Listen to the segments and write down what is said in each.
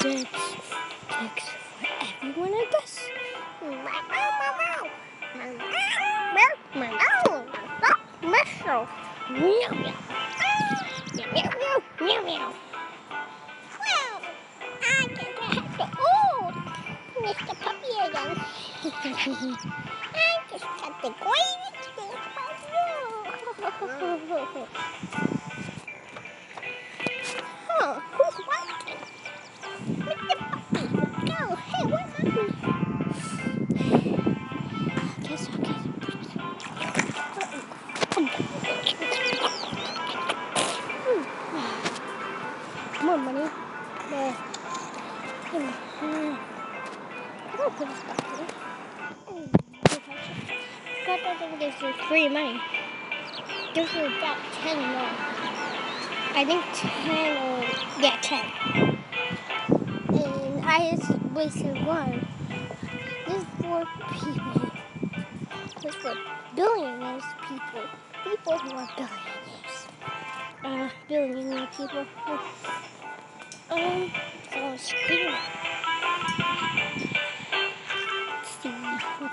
That's text for everyone, I guess. Meow meow. Meow meow meow meow I the old Mr. Puppy again. I just got the greatest thing about you. Come on, money. There. Hmm. I'm gonna put this back here. Oh, good touch. Got that gives you free money. Gives you about 10 more. I think 10 or, yeah, 10. And I just wasted one. This is for people. This is for billionaires people. People who are billionaires. Uh, billionaire people. Um, so screw it. Let's see what?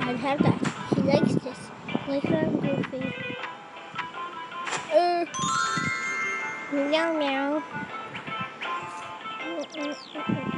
I have that. He likes this. Like I'm goofy. Uh, meow meow. Hmm.